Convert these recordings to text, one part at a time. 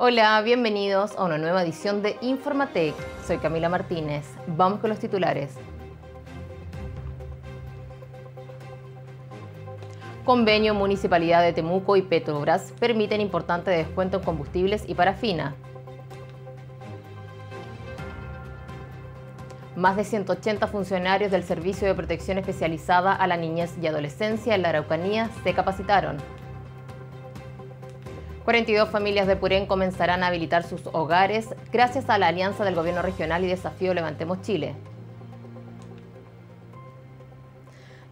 Hola, bienvenidos a una nueva edición de Informatec. Soy Camila Martínez. Vamos con los titulares. Convenio Municipalidad de Temuco y Petrobras permiten importante descuento en combustibles y parafina. Más de 180 funcionarios del Servicio de Protección Especializada a la Niñez y Adolescencia en la Araucanía se capacitaron. 42 familias de Purén comenzarán a habilitar sus hogares gracias a la alianza del Gobierno Regional y Desafío Levantemos Chile.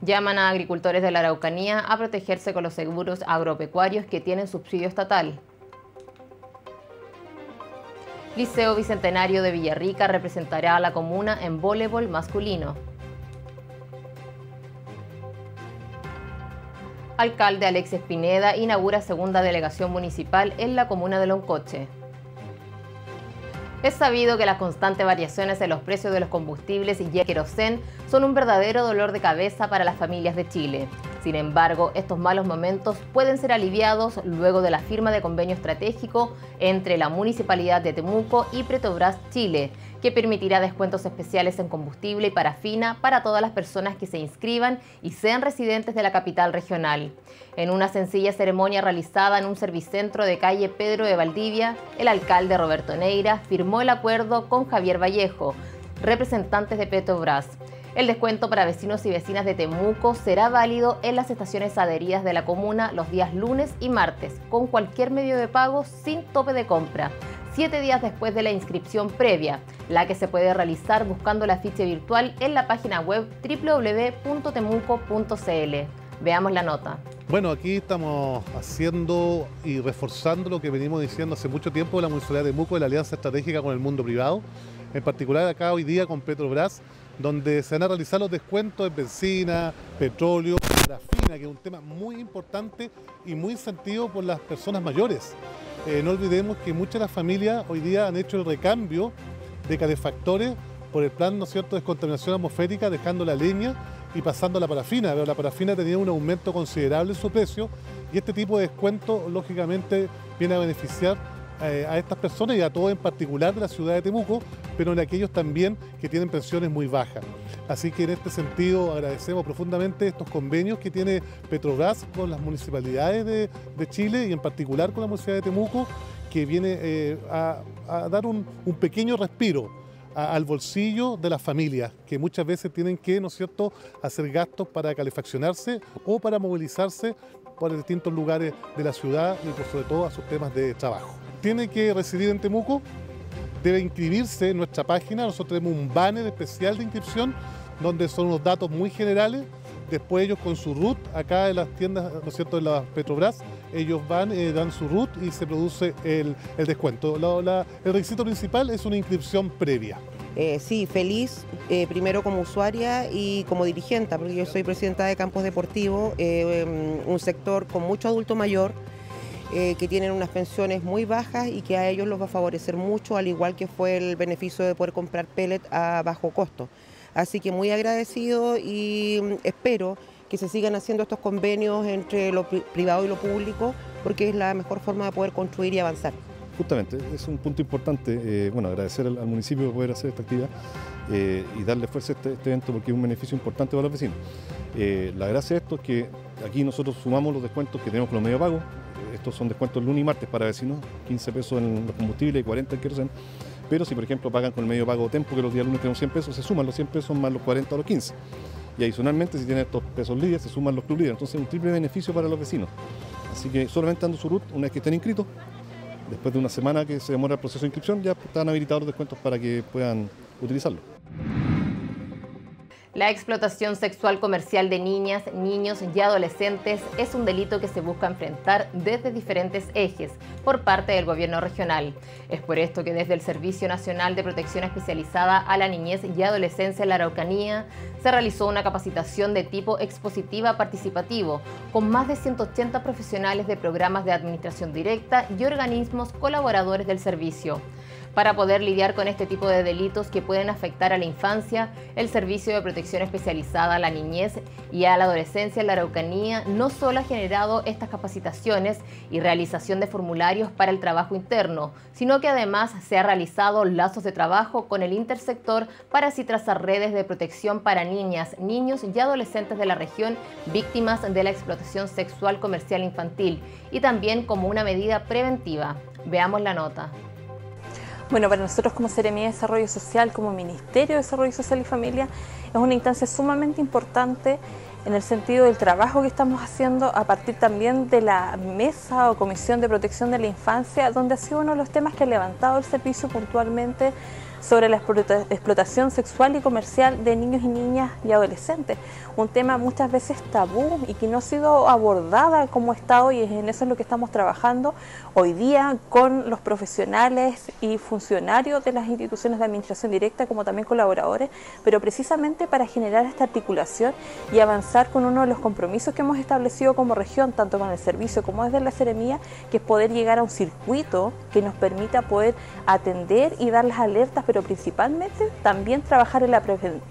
Llaman a agricultores de la Araucanía a protegerse con los seguros agropecuarios que tienen subsidio estatal. Liceo Bicentenario de Villarrica representará a la comuna en voleibol masculino. Alcalde Alexis Pineda inaugura segunda delegación municipal en la comuna de Loncoche. Es sabido que las constantes variaciones en los precios de los combustibles y querosén son un verdadero dolor de cabeza para las familias de Chile. Sin embargo, estos malos momentos pueden ser aliviados luego de la firma de convenio estratégico entre la Municipalidad de Temuco y Petrobras Chile, que permitirá descuentos especiales en combustible y parafina para todas las personas que se inscriban y sean residentes de la capital regional. En una sencilla ceremonia realizada en un servicentro de calle Pedro de Valdivia, el alcalde Roberto Neira firmó el acuerdo con Javier Vallejo, representantes de Petrobras. El descuento para vecinos y vecinas de Temuco será válido en las estaciones adheridas de la comuna los días lunes y martes, con cualquier medio de pago sin tope de compra, siete días después de la inscripción previa, la que se puede realizar buscando la ficha virtual en la página web www.temuco.cl. Veamos la nota. Bueno, aquí estamos haciendo y reforzando lo que venimos diciendo hace mucho tiempo de la Municipalidad de Temuco, de la alianza estratégica con el mundo privado, en particular acá hoy día con Petrobras, donde se van a realizar los descuentos de benzina, petróleo, parafina, que es un tema muy importante y muy sentido por las personas mayores. Eh, no olvidemos que muchas de las familias hoy día han hecho el recambio de calefactores por el plan, ¿no es cierto?, de descontaminación atmosférica, dejando la leña y pasando a la parafina. Pero la parafina tenía un aumento considerable en su precio y este tipo de descuento, lógicamente, viene a beneficiar eh, a estas personas y a todos en particular de la ciudad de Temuco, pero en aquellos también que tienen pensiones muy bajas. Así que en este sentido agradecemos profundamente estos convenios que tiene Petrobras con las municipalidades de, Chile y en particular con la Municipalidad de Temuco, que viene eh, a, dar un, pequeño respiro al bolsillo de las familias, que muchas veces tienen que, ¿no es cierto?, hacer gastos para calefaccionarse o para movilizarse por distintos lugares de la ciudad y por sobre todo a sus temas de trabajo tiene que residir en Temuco, debe inscribirse en nuestra página. Nosotros tenemos un banner especial de inscripción donde son unos datos muy generales. Después ellos con su root, acá en las tiendas, ¿no es cierto?, en la Petrobras, ellos van, eh, dan su root y se produce el, descuento. el requisito principal es una inscripción previa. Eh, sí, feliz, eh, primero como usuaria y como dirigente, porque yo soy presidenta de Campos Deportivos, em, un sector con mucho adulto mayor, eh, que tienen unas pensiones muy bajas y que a ellos los va a favorecer mucho, al igual que fue el beneficio de poder comprar pellet a bajo costo. Así que muy agradecido y mm, espero que se sigan haciendo estos convenios entre lo privado y lo público, porque es la mejor forma de poder construir y avanzar. Justamente, es un punto importante, eh, bueno, agradecer al, municipio por poder hacer esta actividad eh, y darle fuerza a este, este, evento porque es un beneficio importante para los vecinos. la gracia de esto es que aquí nosotros sumamos los descuentos que tenemos con los medios pagos, estos son descuentos lunes y martes para vecinos, 15 pesos en los combustibles y 40 en queroseno. Pero si por ejemplo pagan con el medio pago Tempo, que los días lunes tenemos 100 pesos, se suman los 100 pesos más los 40 o los 15. Y adicionalmente, si tienen estos pesos líderes, se suman los club líderes. Entonces, un triple beneficio para los vecinos. Así que solamente dando su RUT, una vez que estén inscritos, después de una semana que se demora el proceso de inscripción, ya están habilitados los descuentos para que puedan utilizarlo. La explotación sexual comercial de niñas, niños y adolescentes es un delito que se busca enfrentar desde diferentes ejes por parte del gobierno regional. Es por esto que desde el Servicio Nacional de Protección Especializada a la Niñez y Adolescencia en la Araucanía se realizó una capacitación de tipo expositiva participativo con más de 180 profesionales de programas de administración directa y organismos colaboradores del servicio. Para poder lidiar con este tipo de delitos que pueden afectar a la infancia, el Servicio de Protección Especializada a la Niñez y a la Adolescencia en la Araucanía no solo ha generado estas capacitaciones y realización de formularios para el trabajo interno, sino que además se ha realizado lazos de trabajo con el intersector para así trazar redes de protección para niñas, niños y adolescentes de la región víctimas de la explotación sexual comercial infantil y también como una medida preventiva. Veamos la nota. Bueno, para nosotros como Seremía de Desarrollo Social, como Ministerio de Desarrollo Social y Familia, es una instancia sumamente importante en el sentido del trabajo que estamos haciendo a partir también de la mesa o comisión de protección de la infancia, donde ha sido uno de los temas que ha levantado el servicio puntualmente sobre la explotación sexual y comercial de niños y niñas y adolescentes. Un tema muchas veces tabú y que no ha sido abordada como Estado y en eso es lo que estamos trabajando hoy día con los profesionales y funcionarios de las instituciones de administración directa como también colaboradores, pero precisamente para generar esta articulación y avanzar con uno de los compromisos que hemos establecido como región, tanto con el servicio como desde la Seremía, que es poder llegar a un circuito que nos permita poder atender y dar las alertas, pero principalmente también trabajar en la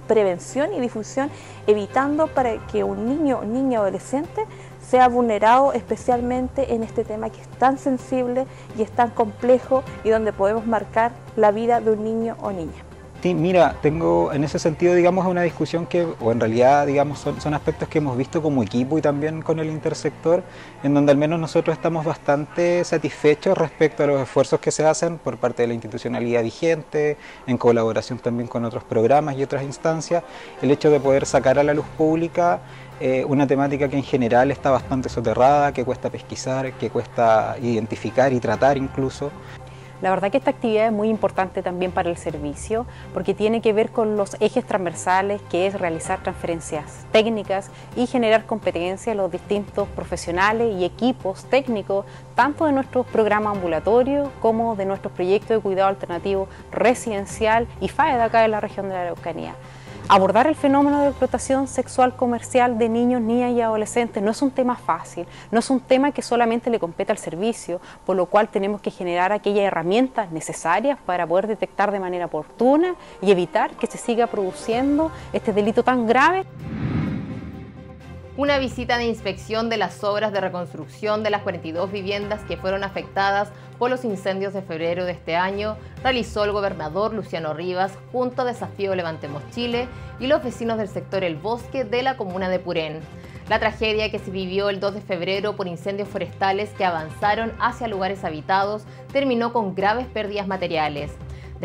prevención y difusión, evitando para que un niño o niña adolescente sea vulnerado especialmente en este tema que es tan sensible y es tan complejo y donde podemos marcar la vida de un niño o niña. Sí, mira, tengo en ese sentido, digamos, una discusión que, o en realidad, digamos, son, son, aspectos que hemos visto como equipo y también con el intersector, en donde al menos nosotros estamos bastante satisfechos respecto a los esfuerzos que se hacen por parte de la institucionalidad vigente, en colaboración también con otros programas y otras instancias, el hecho de poder sacar a la luz pública eh, una temática que en general está bastante soterrada, que cuesta pesquisar, que cuesta identificar y tratar incluso. La verdad que esta actividad es muy importante también para el servicio porque tiene que ver con los ejes transversales, que es realizar transferencias técnicas y generar competencia a los distintos profesionales y equipos técnicos, tanto de nuestros programas ambulatorios como de nuestros proyectos de cuidado alternativo residencial y FAE de acá de la región de la Araucanía. Abordar el fenómeno de explotación sexual comercial de niños, niñas y adolescentes no es un tema fácil, no es un tema que solamente le compete al servicio, por lo cual tenemos que generar aquellas herramientas necesarias para poder detectar de manera oportuna y evitar que se siga produciendo este delito tan grave una visita de inspección de las obras de reconstrucción de las 42 viviendas que fueron afectadas por los incendios de febrero de este año realizó el gobernador Luciano Rivas junto a Desafío Levantemos Chile y los vecinos del sector El Bosque de la comuna de Purén. La tragedia que se vivió el 2 de febrero por incendios forestales que avanzaron hacia lugares habitados terminó con graves pérdidas materiales.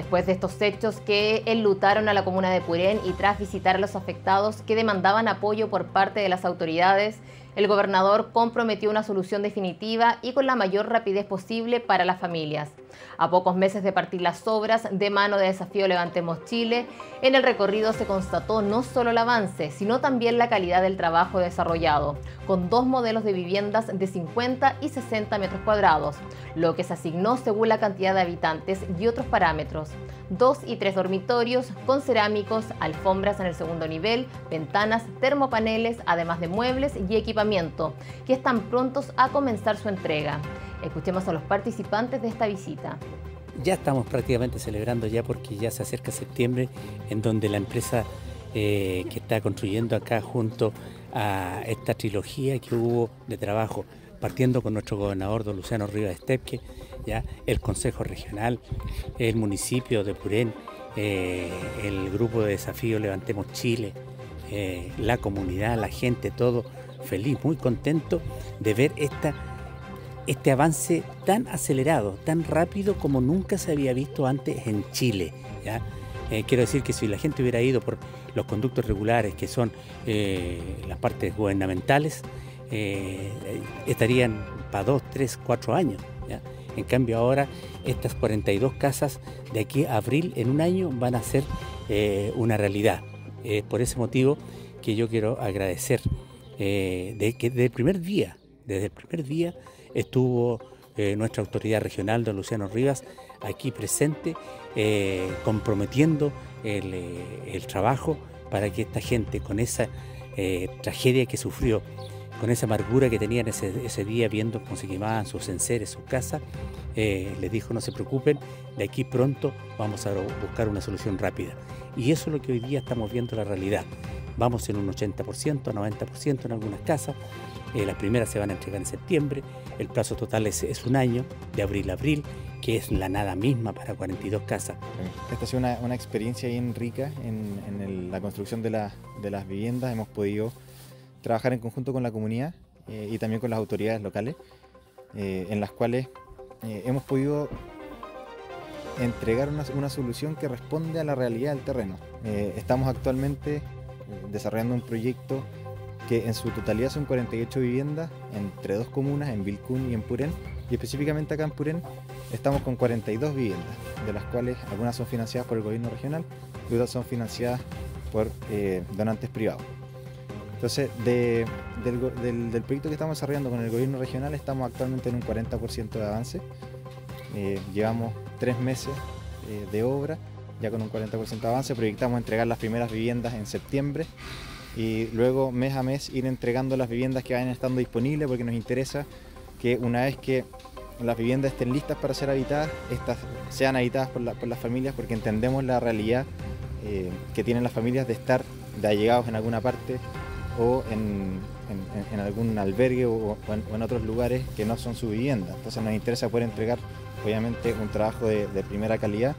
Después de estos hechos que enlutaron a la comuna de Purén y tras visitar a los afectados que demandaban apoyo por parte de las autoridades, el gobernador comprometió una solución definitiva y con la mayor rapidez posible para las familias. A pocos meses de partir las obras de mano de Desafío Levantemos Chile, en el recorrido se constató no solo el avance, sino también la calidad del trabajo desarrollado, con dos modelos de viviendas de 50 y 60 metros cuadrados, lo que se asignó según la cantidad de habitantes y otros parámetros. Dos y tres dormitorios con cerámicos, alfombras en el segundo nivel, ventanas, termopaneles, además de muebles y equipamiento, que están prontos a comenzar su entrega. Escuchemos a los participantes de esta visita. Ya estamos prácticamente celebrando ya porque ya se acerca septiembre en donde la empresa eh, que está construyendo acá junto a esta trilogía que hubo de trabajo, partiendo con nuestro gobernador don Luciano Rivas Estepque, ya el Consejo Regional, el municipio de Purén, eh, el grupo de desafío Levantemos Chile, eh, la comunidad, la gente, todo feliz, muy contento de ver esta este avance tan acelerado, tan rápido como nunca se había visto antes en Chile. Eh, quiero decir que si la gente hubiera ido por los conductos regulares, que son eh, las partes gubernamentales, eh, estarían para dos, tres, cuatro años. En cambio ahora estas 42 casas de aquí a abril en un año van a ser una realidad. por ese motivo que yo quiero agradecer de que desde el primer día, desde el primer día, estuvo eh, nuestra autoridad regional, don Luciano Rivas, aquí presente, eh, comprometiendo eh, el, trabajo para que esta gente, con esa tragedia que sufrió, con esa amargura que tenían ese, día viendo cómo se quemaban sus enseres, sus casas, les dijo no se preocupen, de aquí pronto vamos a buscar una solución rápida. Y eso es lo que hoy día estamos viendo la realidad. Vamos en un 80%, 90% en algunas casas. Las primeras se van a entregar en septiembre. El plazo total es, un año, de abril a abril, que es la nada misma para 42 casas. Esta ha sido una, experiencia bien rica en, la construcción de, las viviendas. Hemos podido trabajar en conjunto con la comunidad eh, y también con las autoridades locales, eh, en las cuales eh, hemos podido entregar una, solución que responde a la realidad del terreno. estamos actualmente desarrollando un proyecto que en su totalidad son 48 viviendas entre dos comunas, en Vilcún y en Purén, y específicamente acá en Purén estamos con 42 viviendas, de las cuales algunas son financiadas por el gobierno regional y otras son financiadas por donantes privados. Entonces, del, proyecto que estamos desarrollando con el gobierno regional estamos actualmente en un 40% de avance. Eh, llevamos tres meses eh, de obra, ya con un 40% de avance. Proyectamos entregar las primeras viviendas en septiembre y luego mes a mes ir entregando las viviendas que vayan estando disponibles porque nos interesa que una vez que las viviendas estén listas para ser habitadas, estas sean habitadas por, las familias porque entendemos la realidad eh, que tienen las familias de estar de allegados en alguna parte o en, algún albergue o, en, otros lugares que no son su vivienda. Entonces nos interesa poder entregar, obviamente, un trabajo de, primera calidad,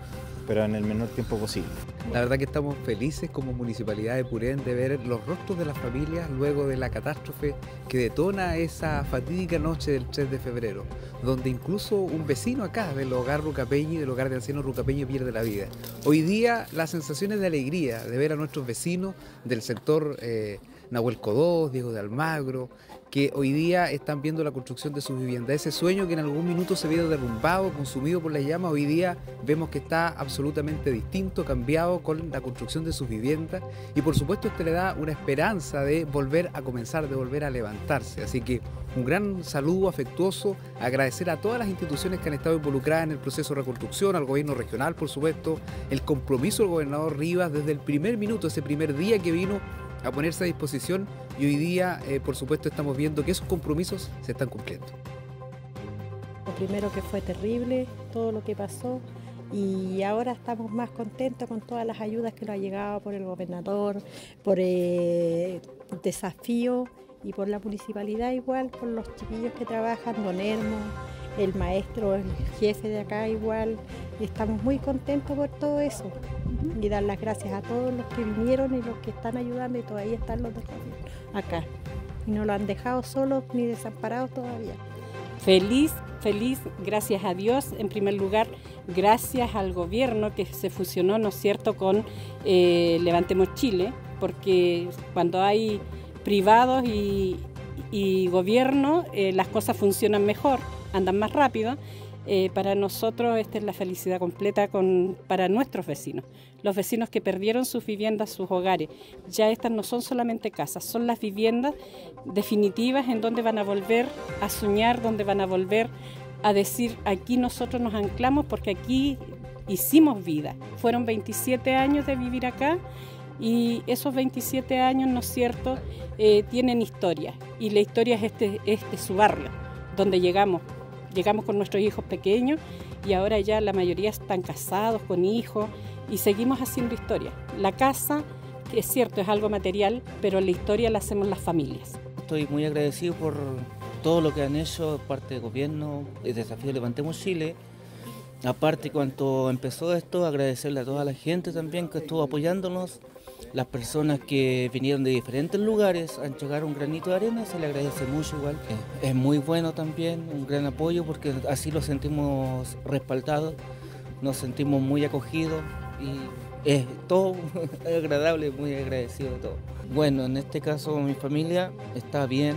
pero en el menor tiempo posible. La verdad que estamos felices como Municipalidad de Purén de ver los rostros de las familias luego de la catástrofe que detona esa fatídica noche del 3 de febrero, donde incluso un vecino acá del hogar Rucapeñi, del hogar de ancianos Rucapeñi, pierde la vida. Hoy día las sensaciones de alegría de ver a nuestros vecinos del sector... Eh, Nahuel Codó, Diego de Almagro, que hoy día están viendo la construcción de sus viviendas. Ese sueño que en algún minuto se vio derrumbado, consumido por las llamas, hoy día vemos que está absolutamente distinto, cambiado con la construcción de sus viviendas. Y por supuesto esto le da una esperanza de volver a comenzar, de volver a levantarse. Así que un gran saludo afectuoso, agradecer a todas las instituciones que han estado involucradas en el proceso de reconstrucción, al gobierno regional por supuesto, el compromiso del gobernador Rivas desde el primer minuto, ese primer día que vino a ponerse a disposición y hoy día, eh, por supuesto, estamos viendo que esos compromisos se están cumpliendo. Lo primero que fue terrible, todo lo que pasó, y ahora estamos más contentos con todas las ayudas que nos ha llegado por el gobernador, por eh, desafío y por la municipalidad igual, por los chiquillos que trabajan, Don Hermo, el maestro, el jefe de acá igual. Estamos muy contentos por todo eso y dar las gracias a todos los que vinieron y los que están ayudando y todavía están los de acá. Y no lo han dejado solos ni desamparados todavía. Feliz, feliz, gracias a Dios, en primer lugar, gracias al gobierno que se fusionó, ¿no es cierto?, con eh, Levantemos Chile, porque cuando hay privados y, gobierno, eh, las cosas funcionan mejor andan más rápido. Eh, para nosotros esta es la felicidad completa con, para nuestros vecinos, los vecinos que perdieron sus viviendas, sus hogares. Ya estas no son solamente casas, son las viviendas definitivas en donde van a volver a soñar, donde van a volver a decir, aquí nosotros nos anclamos porque aquí hicimos vida. Fueron 27 años de vivir acá y esos 27 años, ¿no es cierto?, eh, tienen historia y la historia es este, este su barrio, donde llegamos llegamos con nuestros hijos pequeños y ahora ya la mayoría están casados con hijos y seguimos haciendo historia. La casa, es cierto, es algo material, pero la historia la hacemos las familias. Estoy muy agradecido por todo lo que han hecho parte del gobierno, el desafío Levantemos Chile. Aparte, cuando empezó esto, agradecerle a toda la gente también que estuvo apoyándonos las personas que vinieron de diferentes lugares a entregar un granito de arena, se le agradece mucho igual. Es muy bueno también, un gran apoyo porque así lo sentimos respaldados, nos sentimos muy acogidos y es todo agradable, muy agradecido de todo. Bueno, en este caso mi familia está bien,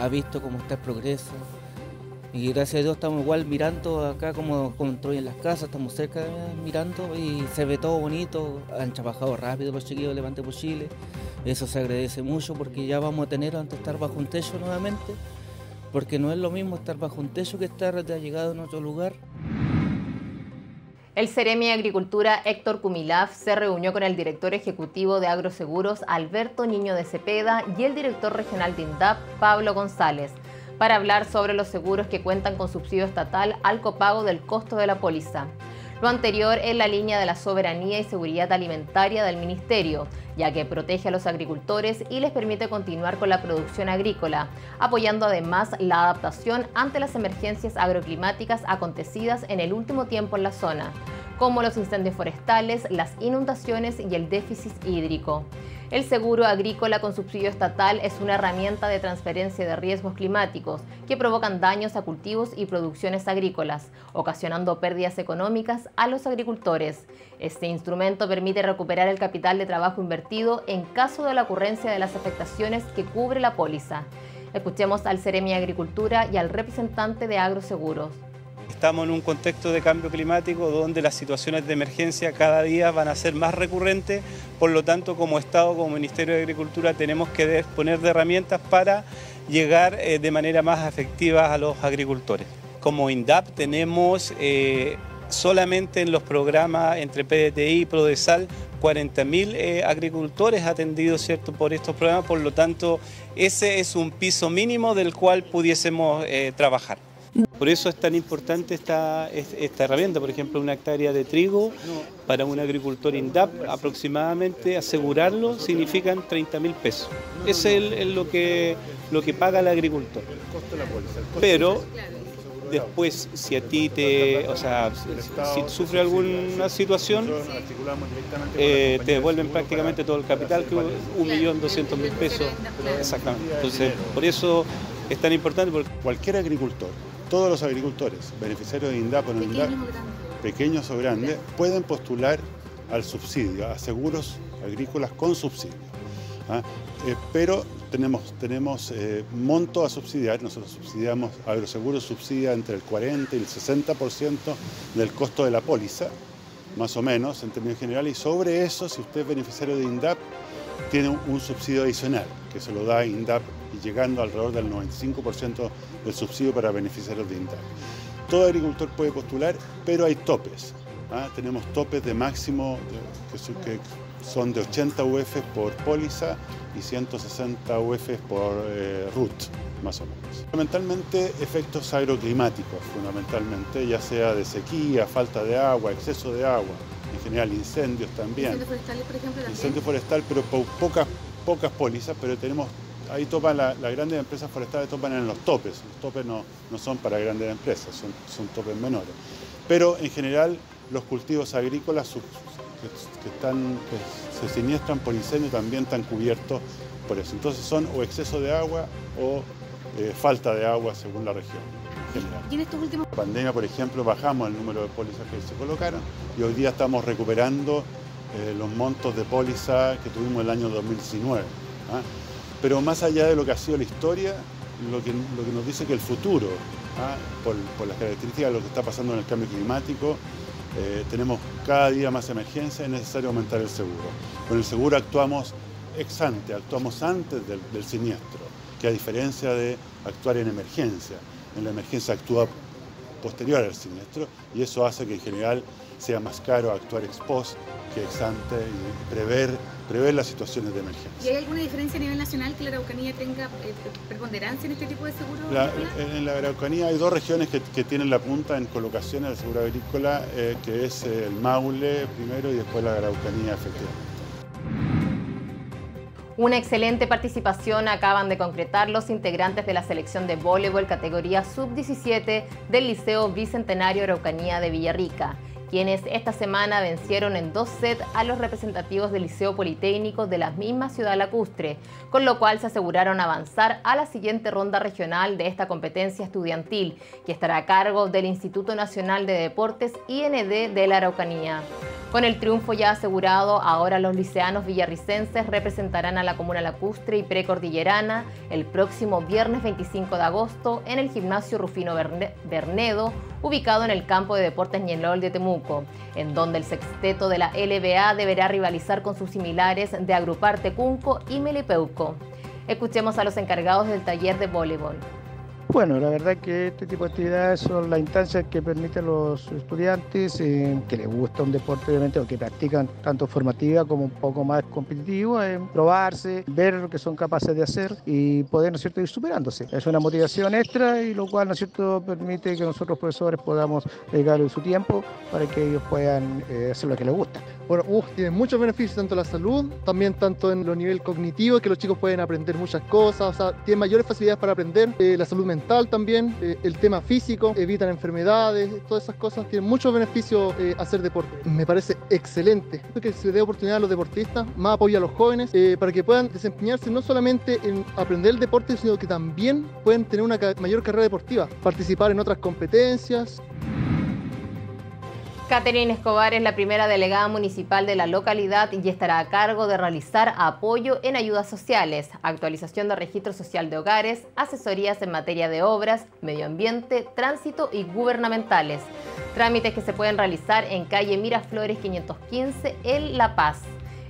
ha visto cómo está el progreso, y gracias a Dios estamos igual mirando acá como construyen las casas, estamos cerca mirando y se ve todo bonito. Han trabajado rápido los chiquillos Levante por Chile. Eso se agradece mucho porque ya vamos a tener antes estar bajo un techo nuevamente. Porque no es lo mismo estar bajo un techo que estar llegado en otro lugar. El Ceremi Agricultura Héctor Cumilaf se reunió con el director ejecutivo de Agroseguros Alberto Niño de Cepeda y el director regional de INDAP Pablo González para hablar sobre los seguros que cuentan con subsidio estatal al copago del costo de la póliza. Lo anterior en la línea de la soberanía y seguridad alimentaria del Ministerio, ya que protege a los agricultores y les permite continuar con la producción agrícola, apoyando además la adaptación ante las emergencias agroclimáticas acontecidas en el último tiempo en la zona, como los incendios forestales, las inundaciones y el déficit hídrico. El seguro agrícola con subsidio estatal es una herramienta de transferencia de riesgos climáticos que provocan daños a cultivos y producciones agrícolas, ocasionando pérdidas económicas a los agricultores. Este instrumento permite recuperar el capital de trabajo invertido en caso de la ocurrencia de las afectaciones que cubre la póliza. Escuchemos al Ceremi Agricultura y al representante de Agroseguros. Estamos en un contexto de cambio climático donde las situaciones de emergencia cada día van a ser más recurrentes, por lo tanto como Estado, como Ministerio de Agricultura tenemos que disponer de herramientas para llegar eh, de manera más efectiva a los agricultores. Como INDAP tenemos eh, solamente en los programas entre PDTI y PRODESAL 40.000 eh, agricultores atendidos ¿cierto? por estos programas, por lo tanto ese es un piso mínimo del cual pudiésemos trabajar. Por eso es tan importante esta, esta herramienta, por ejemplo, una hectárea de trigo para un agricultor INDAP aproximadamente asegurarlo significan 30 mil pesos. Es lo, que, lo que paga el agricultor. Pero después si a ti te, o sea, si, sufre alguna situación, eh, te devuelven prácticamente todo el capital, que un millón doscientos mil pesos. Exactamente. Entonces, por eso es tan importante. Porque... Cualquier agricultor todos los agricultores beneficiarios de INDAP o no INDAP, pequeños o grandes, pueden postular al subsidio, a seguros agrícolas con subsidio. ¿ah? Eh, pero tenemos, tenemos eh, monto a subsidiar, nosotros subsidiamos, Agroseguros subsidia entre el 40 y el 60% del costo de la póliza, más o menos en términos generales, y sobre eso, si usted es beneficiario de INDAP, tiene un subsidio adicional, que se lo da INDAP y llegando alrededor del 95% del subsidio para beneficiarios de INDAP. Todo agricultor puede postular, pero hay topes. ¿ah? Tenemos topes de máximo que, son de 80 UF por póliza y 160 UF por eh, RUT, más o menos. Fundamentalmente efectos agroclimáticos, fundamentalmente, ya sea de sequía, falta de agua, exceso de agua, en general incendios también. Incendio forestal, por ejemplo, Incendio forestal, pero pocas, pocas pólizas, pero tenemos ahí topan las grandes empresas forestales topan en los topes. Los topes no, son para grandes empresas, son, son, topes menores. Pero en general los cultivos agrícolas que, están, se siniestran por incendio también están cubiertos por eso. Entonces son o exceso de agua o eh, falta de agua según la región. ¿Y en estos últimos... La pandemia, por ejemplo, bajamos el número de pólizas que se colocaron y hoy día estamos recuperando eh, los montos de póliza que tuvimos el año 2019. Pero más allá de lo que ha sido la historia, lo que, nos dice que el futuro, ¿ah? por, las características de lo que está pasando en el cambio climático, eh, tenemos cada día más emergencia, es necesario aumentar el seguro. Con el seguro actuamos ex ante, actuamos antes del, del siniestro, que a diferencia de actuar en emergencia, en la emergencia actúa posterior al siniestro y eso hace que en general sea más caro actuar ex post que ex ante y prever prever las situaciones de emergencia. ¿Y hay alguna diferencia a nivel nacional que la Araucanía tenga eh, preponderancia en este tipo de seguro? en la Araucanía hay dos regiones que, tienen la punta en colocaciones del seguro agrícola, eh, que es el Maule primero y después la Araucanía efectivamente. Una excelente participación acaban de concretar los integrantes de la selección de voleibol categoría sub-17 del Liceo Bicentenario Araucanía de Villarrica quienes esta semana vencieron en dos sets a los representativos del Liceo Politécnico de la misma ciudad lacustre, con lo cual se aseguraron avanzar a la siguiente ronda regional de esta competencia estudiantil, que estará a cargo del Instituto Nacional de Deportes IND de la Araucanía. Con el triunfo ya asegurado, ahora los liceanos villarricenses representarán a la comuna lacustre y precordillerana el próximo viernes 25 de agosto en el gimnasio Rufino Bernedo, ubicado en el campo de deportes Ñelol de Temuco, en donde el sexteto de la LBA deberá rivalizar con sus similares de Agrupar Tecunco y Melipeuco. Escuchemos a los encargados del taller de voleibol. Bueno, la verdad que este tipo de actividades son las instancias que permiten los estudiantes eh, que les gusta un deporte obviamente o que practican tanto formativa como un poco más competitivo, en probarse, ver lo que son capaces de hacer y poder, ¿no es cierto?, ir superándose. Es una motivación extra y lo cual, ¿no es cierto?, permite que nosotros profesores podamos dedicarle su tiempo para que ellos puedan eh, hacer lo que les gusta. Bueno, UF tiene muchos beneficios, tanto en la salud, también tanto en lo nivel cognitivo, que los chicos pueden aprender muchas cosas, o sea, tienen mayores facilidades para aprender, eh, la salud mental también, eh, el tema físico, evitan enfermedades, todas esas cosas, tienen muchos beneficios eh, hacer deporte. Me parece excelente que se dé oportunidad a los deportistas, más apoyo a los jóvenes, para que puedan desempeñarse no solamente en aprender el deporte, sino que también pueden tener una mayor carrera deportiva, participar en otras competencias. Catherine Escobar es la primera delegada municipal de la localidad y estará a cargo de realizar apoyo en ayudas sociales, actualización de registro social de hogares, asesorías en materia de obras, medio ambiente, tránsito y gubernamentales. Trámites que se pueden realizar en calle Miraflores 515 en La Paz.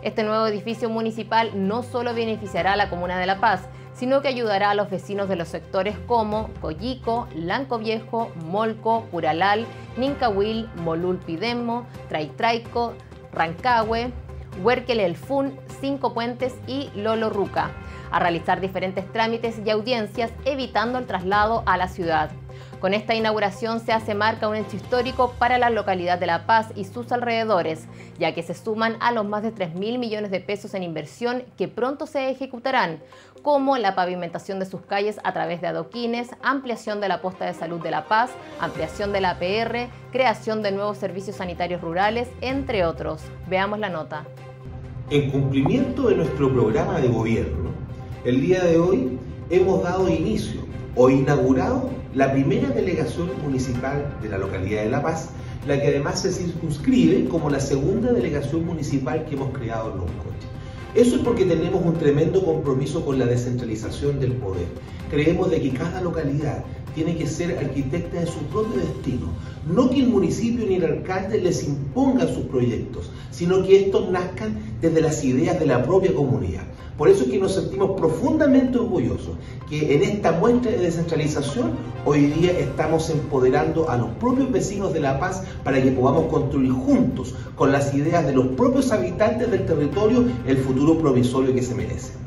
Este nuevo edificio municipal no solo beneficiará a la comuna de La Paz, sino que ayudará a los vecinos de los sectores como Coyico, Lanco Viejo, Molco, Puralal, Nincahuil, Molulpidemo, Traitraico, Rancagüe, Huerquel El Fun, Cinco Puentes y Lolo Ruca, a realizar diferentes trámites y audiencias evitando el traslado a la ciudad. Con esta inauguración se hace marca un hecho histórico para la localidad de La Paz y sus alrededores, ya que se suman a los más de 3 mil millones de pesos en inversión que pronto se ejecutarán, como la pavimentación de sus calles a través de adoquines, ampliación de la posta de salud de La Paz, ampliación de la APR, creación de nuevos servicios sanitarios rurales, entre otros. Veamos la nota. En cumplimiento de nuestro programa de gobierno, el día de hoy hemos dado inicio o inaugurado la primera delegación municipal de la localidad de La Paz, la que además se circunscribe como la segunda delegación municipal que hemos creado en Loncoche. Eso es porque tenemos un tremendo compromiso con la descentralización del poder. Creemos de que cada localidad tiene que ser arquitecta de su propio destino. No que el municipio ni el alcalde les impongan sus proyectos, sino que estos nazcan desde las ideas de la propia comunidad. Por eso es que nos sentimos profundamente orgullosos que en esta muestra de descentralización hoy día estamos empoderando a los propios vecinos de La Paz para que podamos construir juntos, con las ideas de los propios habitantes del territorio, el futuro provisorio que se merece.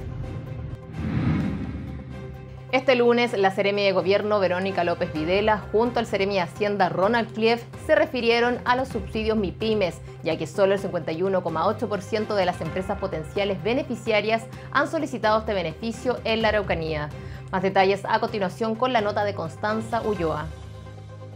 Este lunes, la Seremi de Gobierno Verónica López Videla junto al Seremi de Hacienda Ronald Clieff se refirieron a los subsidios MIPIMES, ya que solo el 51,8% de las empresas potenciales beneficiarias han solicitado este beneficio en la Araucanía. Más detalles a continuación con la nota de Constanza Ulloa.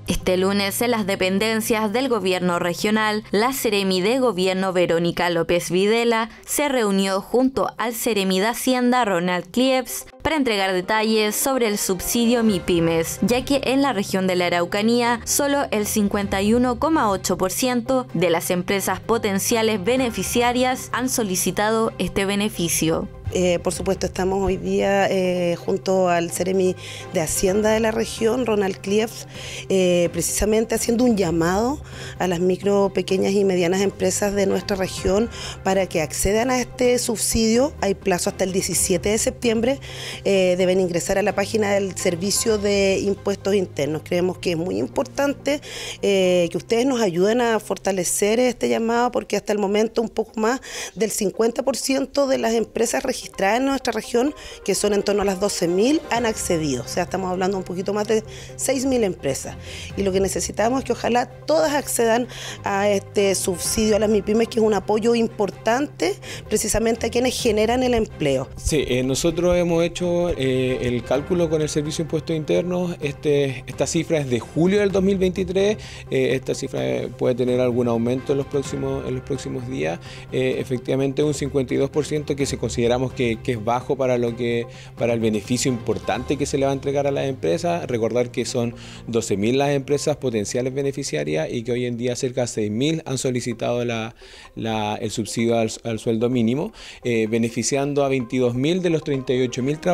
Este lunes, en las dependencias del gobierno regional, la Ceremi de Gobierno Verónica López Videla se reunió junto al Ceremi de Hacienda Ronald Clieps para entregar detalles sobre el subsidio MIPIMES, ya que en la región de la Araucanía solo el 51,8% de las empresas potenciales beneficiarias han solicitado este beneficio. Eh, por supuesto, estamos hoy día eh, junto al Ceremi de Hacienda de la región, Ronald Cliff, eh, precisamente haciendo un llamado a las micro, pequeñas y medianas empresas de nuestra región para que accedan a este subsidio. Hay plazo hasta el 17 de septiembre. Deben ingresar a la página del Servicio de Impuestos Internos. Creemos que es muy importante que ustedes nos ayuden a fortalecer este llamado porque hasta el momento un poco más del 50% de las empresas registradas en nuestra región, que son en torno a las 12.000, han accedido. O sea, estamos hablando un poquito más de 6.000 empresas. Y lo que necesitamos es que ojalá todas accedan a este subsidio a las MIPIMES, que es un apoyo importante precisamente a quienes generan el empleo. Sí, eh, nosotros hemos hecho eh, el cálculo con el Servicio de Impuestos Internos. Este, esta cifra es de julio del 2023. Eh, esta cifra puede tener algún aumento en los próximos, días. efectivamente, un 52% que se consideramos que, es bajo para, lo que, para el beneficio importante que se le va a entregar a las empresas. Recordar que son 12.000 las empresas potenciales beneficiarias y que hoy en día cerca de 6.000 han solicitado el subsidio al, sueldo mínimo, eh, beneficiando a 22.000 de los 38.000 trabajadores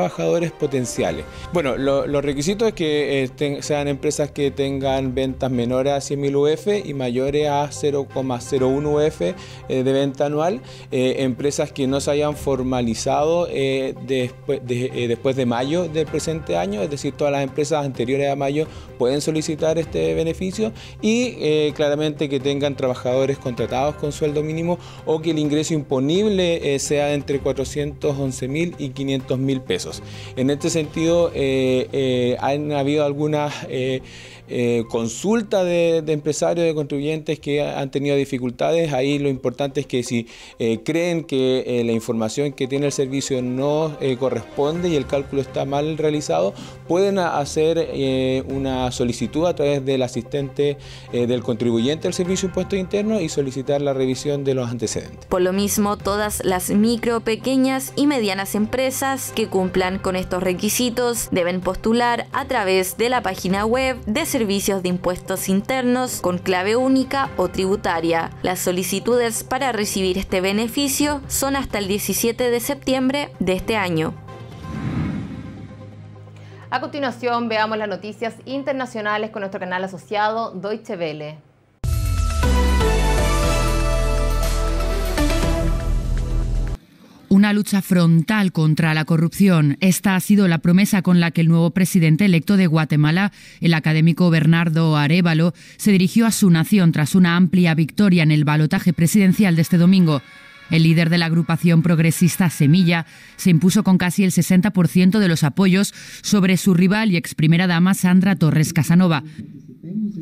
potenciales. Bueno, los requisitos es que eh, sean empresas que tengan ventas menores a 100.000 UF y mayores a 0,01 UF eh, de venta anual, eh, empresas que no se hayan formalizado después, de, después de mayo del presente año, es decir, todas las empresas anteriores a mayo pueden solicitar este beneficio y claramente que tengan trabajadores contratados con sueldo mínimo o que el ingreso imponible sea entre 411 mil y 500 mil En este sentido, eh, eh, han habido algunas eh, eh, consulta de, empresarios, de contribuyentes que han tenido dificultades. Ahí lo importante es que si eh, creen que eh, la información que tiene el servicio no corresponde y el cálculo está mal realizado, pueden hacer una solicitud a través del asistente del contribuyente del Servicio de Impuestos Internos y solicitar la revisión de los antecedentes. Por lo mismo, todas las micro, pequeñas y medianas empresas que cumplan con estos requisitos deben postular a través de la página web de servicios de impuestos internos con clave única o tributaria. Las solicitudes para recibir este beneficio son hasta el 17 de septiembre de este año. A continuación veamos las noticias internacionales con nuestro canal asociado Deutsche Welle. Una lucha frontal contra la corrupción. Esta ha sido la promesa con la que el nuevo presidente electo de Guatemala, el académico Bernardo Arevalo, se dirigió a su nación tras una amplia victoria en el balotaje presidencial de este domingo. El líder de la agrupación progresista Semilla se impuso con casi el 60% de los apoyos sobre su rival y ex primera dama Sandra Torres Casanova.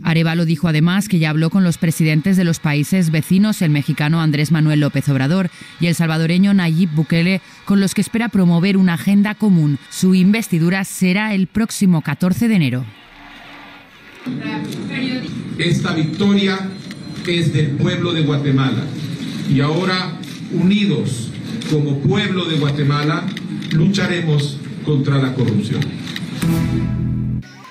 Arevalo dijo además que ya habló con los presidentes de los países vecinos, el mexicano Andrés Manuel López Obrador y el salvadoreño Nayib Bukele, con los que espera promover una agenda común. Su investidura será el próximo 14 de enero. Esta victoria es del pueblo de Guatemala y ahora, unidos como pueblo de Guatemala, lucharemos contra la corrupción.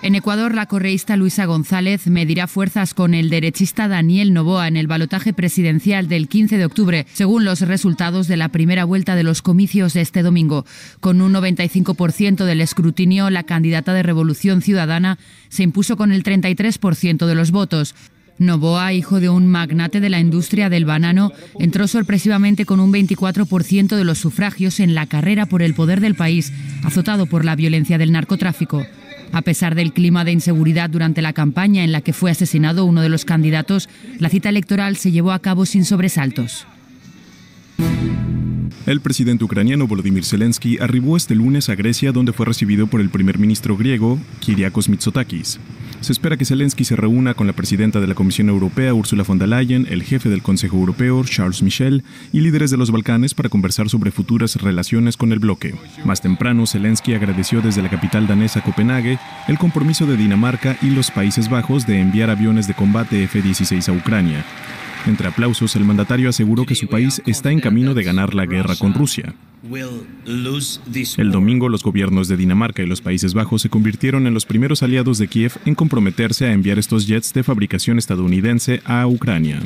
En Ecuador, la correísta Luisa González medirá fuerzas con el derechista Daniel Novoa en el balotaje presidencial del 15 de octubre, según los resultados de la primera vuelta de los comicios de este domingo. Con un 95% del escrutinio, la candidata de Revolución Ciudadana se impuso con el 33% de los votos. Novoa, hijo de un magnate de la industria del banano, entró sorpresivamente con un 24% de los sufragios en la carrera por el poder del país, azotado por la violencia del narcotráfico. A pesar del clima de inseguridad durante la campaña en la que fue asesinado uno de los candidatos, la cita electoral se llevó a cabo sin sobresaltos. El presidente ucraniano Volodymyr Zelensky arribó este lunes a Grecia donde fue recibido por el primer ministro griego, Kyriakos Mitsotakis. Se espera que Zelensky se reúna con la presidenta de la Comisión Europea, Ursula von der Leyen, el jefe del Consejo Europeo, Charles Michel, y líderes de los Balcanes para conversar sobre futuras relaciones con el bloque. Más temprano, Zelensky agradeció desde la capital danesa Copenhague el compromiso de Dinamarca y los Países Bajos de enviar aviones de combate F-16 a Ucrania. Entre aplausos, el mandatario aseguró que su país está en camino de ganar la guerra con Rusia. El domingo, los gobiernos de Dinamarca y los Países Bajos se convirtieron en los primeros aliados de Kiev en comprometerse a enviar estos jets de fabricación estadounidense a Ucrania.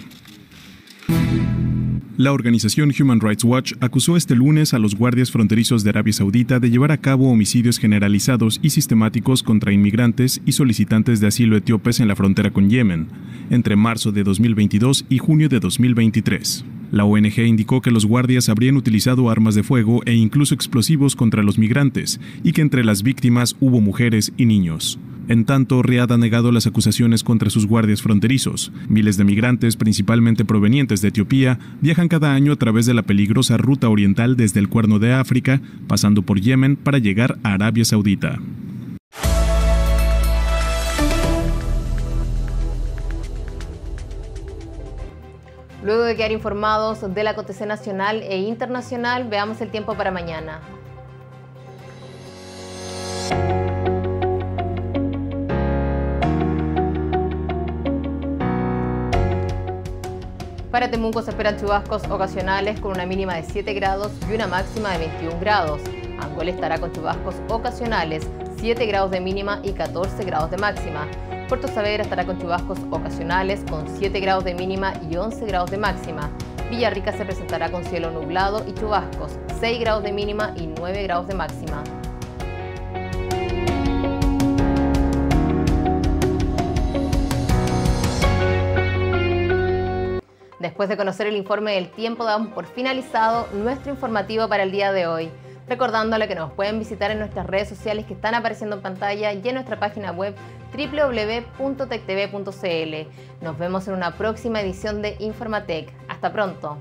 La organización Human Rights Watch acusó este lunes a los guardias fronterizos de Arabia Saudita de llevar a cabo homicidios generalizados y sistemáticos contra inmigrantes y solicitantes de asilo etíopes en la frontera con Yemen, entre marzo de 2022 y junio de 2023. La ONG indicó que los guardias habrían utilizado armas de fuego e incluso explosivos contra los migrantes y que entre las víctimas hubo mujeres y niños. En tanto, Riad ha negado las acusaciones contra sus guardias fronterizos. Miles de migrantes, principalmente provenientes de Etiopía, viajan cada año a través de la peligrosa ruta oriental desde el Cuerno de África, pasando por Yemen para llegar a Arabia Saudita. Luego de quedar informados de la acontecer nacional e internacional, veamos el tiempo para mañana. Para Temuco se esperan chubascos ocasionales con una mínima de 7 grados y una máxima de 21 grados. Angol estará con chubascos ocasionales, 7 grados de mínima y 14 grados de máxima. Puerto Saavedra estará con chubascos ocasionales con 7 grados de mínima y 11 grados de máxima. Villarrica se presentará con cielo nublado y chubascos, 6 grados de mínima y 9 grados de máxima. Después de conocer el informe del tiempo, damos por finalizado nuestro informativo para el día de hoy. Recordándole que nos pueden visitar en nuestras redes sociales que están apareciendo en pantalla y en nuestra página web www.tectv.cl. Nos vemos en una próxima edición de Informatec. Hasta pronto.